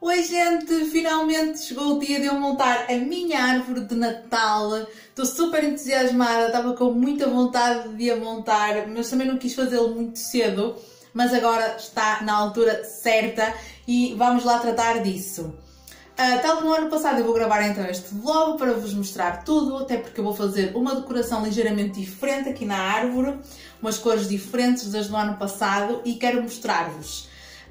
Oi gente, finalmente chegou o dia de eu montar a minha árvore de Natal. Estou super entusiasmada, estava com muita vontade de a montar, mas também não quis fazê-lo muito cedo. Mas agora está na altura certa e vamos lá tratar disso. Uh, tal como no ano passado, eu vou gravar então este vlog para vos mostrar tudo, até porque eu vou fazer uma decoração ligeiramente diferente aqui na árvore, umas cores diferentes das do ano passado e quero mostrar-vos.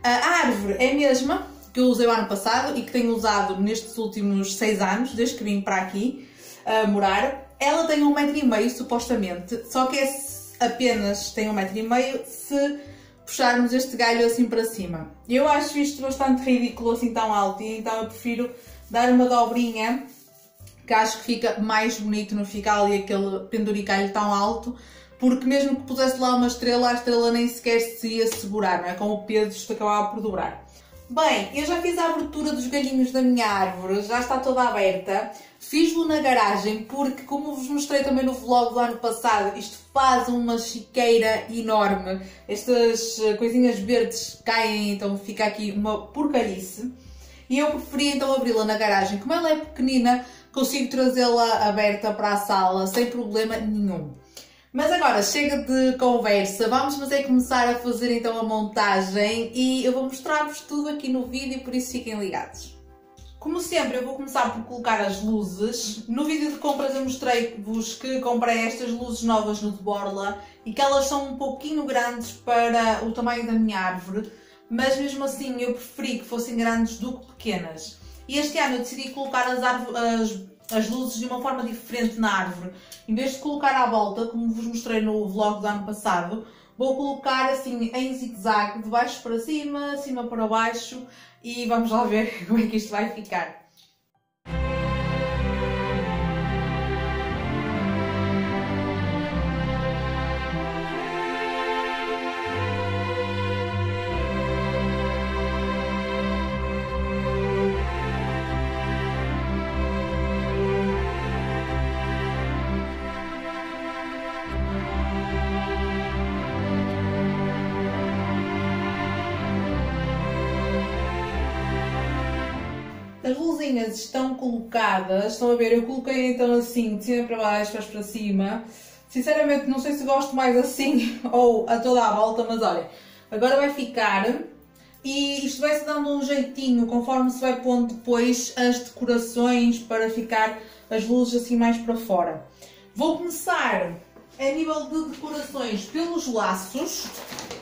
Uh, a árvore é a mesma, que eu usei o ano passado e que tenho usado nestes últimos seis anos, desde que vim para aqui uh, morar. Ela tem um metro e meio, supostamente, só que é apenas tem um metro e meio se puxarmos este galho assim para cima. Eu acho isto bastante ridículo assim tão alto e então eu prefiro dar uma dobrinha que acho que fica mais bonito, não fica ali aquele penduricalho tão alto, porque mesmo que pusesse lá uma estrela, a estrela nem sequer se ia segurar, não é? Com o peso isto acabava por dobrar. Bem, eu já fiz a abertura dos galhinhos da minha árvore, já está toda aberta. Fiz-lo na garagem porque, como vos mostrei também no vlog do ano passado, isto faz uma chiqueira enorme. Estas eh, coisinhas verdes caem, então fica aqui uma porcarice. E eu preferi então abri-la na garagem. Como ela é pequenina, consigo trazê-la aberta para a sala sem problema nenhum. Mas agora, chega de conversa, vamos fazer começar a fazer então a montagem e eu vou mostrar-vos tudo aqui no vídeo, por isso fiquem ligados. Como sempre, eu vou começar por colocar as luzes. No vídeo de compras eu mostrei-vos que comprei estas luzes novas no de Borla e que elas são um pouquinho grandes para o tamanho da minha árvore, mas mesmo assim eu preferi que fossem grandes do que pequenas. E este ano eu decidi colocar as, as as luzes de uma forma diferente na árvore. Em vez de colocar à volta, como vos mostrei no vlog do ano passado, vou colocar assim em zigue-zague, de baixo para cima, cima para baixo e vamos lá ver como é que isto vai ficar. As luzinhas estão colocadas, estão a ver, eu coloquei então assim, de cima para baixo, baixo para cima. Sinceramente não sei se gosto mais assim ou a toda a volta, mas olha, agora vai ficar e isto vai-se dando um jeitinho conforme se vai pondo depois as decorações para ficar as luzes assim mais para fora. Vou começar a nível de decorações pelos laços.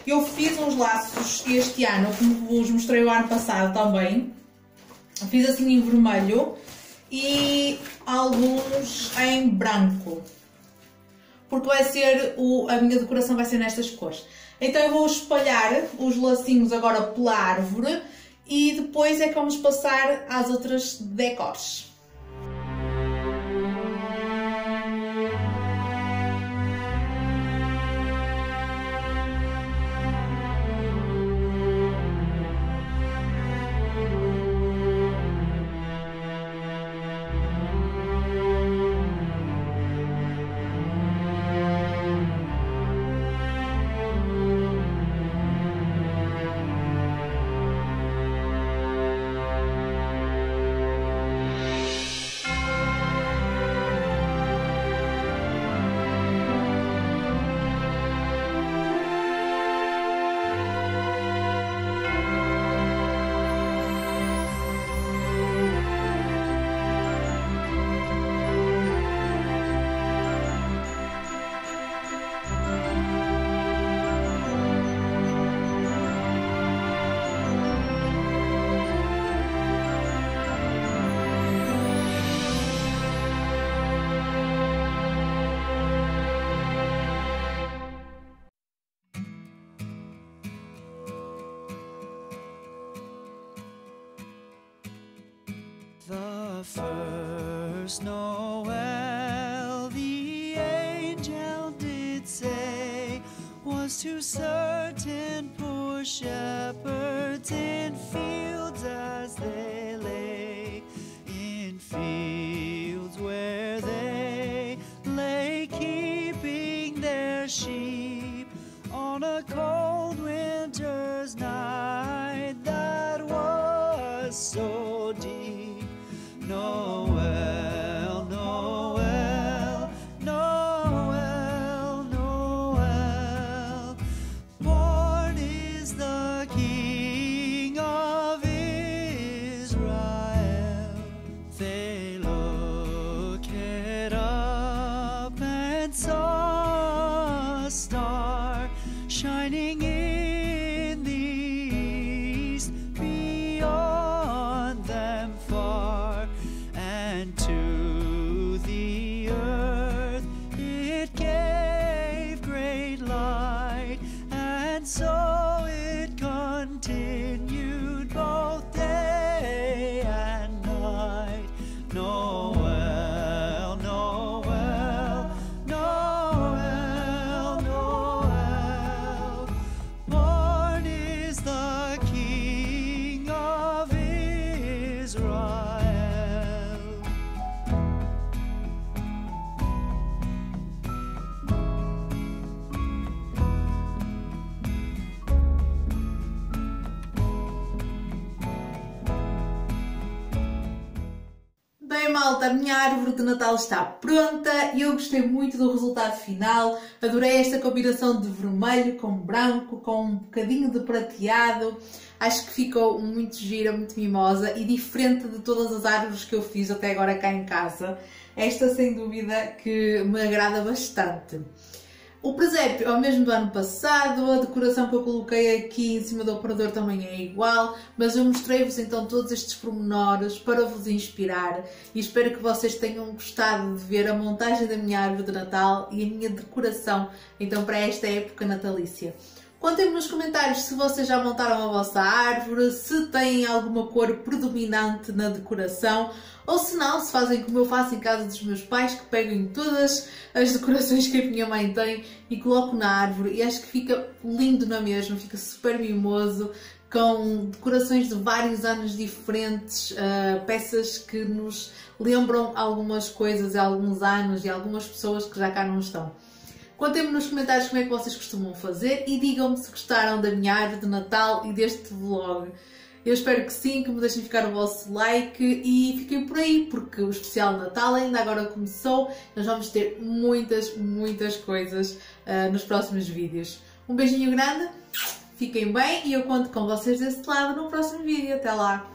Eu fiz uns laços este ano, como vos mostrei o ano passado também. Fiz assim em vermelho e alguns em branco. Porque vai ser, o, a minha decoração vai ser nestas cores. Então eu vou espalhar os lacinhos agora pela árvore e depois é que vamos passar às outras decores. The first Noel, the angel did say, was to certain poor shepherds in fields as they lay, in fields where they lay keeping their sheep on a cold winter's night that was so into malta, a minha árvore de Natal está pronta e eu gostei muito do resultado final. Adorei esta combinação de vermelho com branco, com um bocadinho de prateado. Acho que ficou muito gira, muito mimosa e diferente de todas as árvores que eu fiz até agora cá em casa. Esta, sem dúvida, que me agrada bastante. O presépio é o mesmo do ano passado, a decoração que eu coloquei aqui em cima do operador também é igual, mas eu mostrei-vos então todos estes pormenores para vos inspirar e espero que vocês tenham gostado de ver a montagem da minha árvore de Natal e a minha decoração então para esta época natalícia. Contem-me nos comentários se vocês já montaram a vossa árvore, se têm alguma cor predominante na decoração ou se não, se fazem como eu faço em casa dos meus pais, que pego em todas as decorações que a minha mãe tem e coloco na árvore e acho que fica lindo na mesma, fica super mimoso, com decorações de vários anos diferentes, uh, peças que nos lembram algumas coisas, alguns anos e algumas pessoas que já cá não estão. Contem-me nos comentários como é que vocês costumam fazer e digam-me se gostaram da minha árvore de Natal e deste vlog. Eu espero que sim, que me deixem ficar o vosso like e fiquem por aí, porque o especial Natal ainda agora começou. Nós vamos ter muitas, muitas coisas uh, nos próximos vídeos. Um beijinho grande, fiquem bem e eu conto com vocês desse lado no próximo vídeo. Até lá!